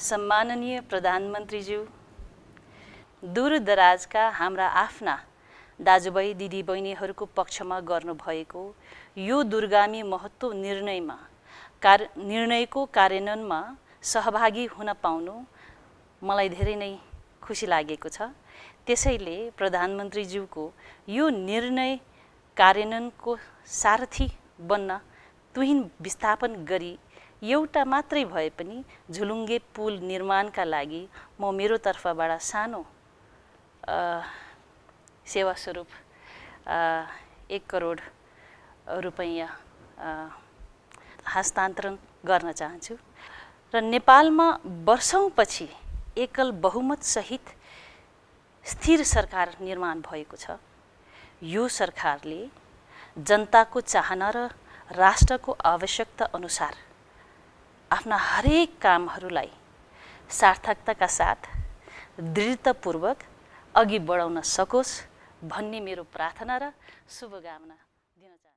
सम्माननीय प्रधानमन्त्रीज्यू दूरदराजका हाम्रा आफ्ना दाजुभाइ दिदीबहिनीहरूको पक्षमा गर्नुभएको यो दुर्गामी महत्त्व निर्णयमा कार्य निर्णयको कार्यान्वयनमा सहभागी हुन पाउनु मलाई धेरै नै खुसी लागेको छ। त्यसैले प्रधानमन्त्रीज्यूको यो निर्णय कार्यान्वयनको सारथी बन्न तुहिन विस्थापन गरी एउटा मात्रै भए पनि झुलुङ्गे पुल निर्माणका लागि म मेरो तर्फबाट सानो सेवा स्वरूप एक करोड रुपैयाँ हस्तान्तरण गर्न चाहन्छु। र नेपालमा वर्षौँपछि एकल बहुमतसहित स्थिर सरकार निर्माण भएको छ। यो सरकारले जनताको चाहना र राष्ट्रको आवश्यकता अनुसार आफ्ना हरेक कामहरूलाई सार्थकताका साथ दृढतापूर्वक अघि बढाउन सकोस् भन्ने मेरो प्रार्थना र शुभकामना दिन चाहन्छु।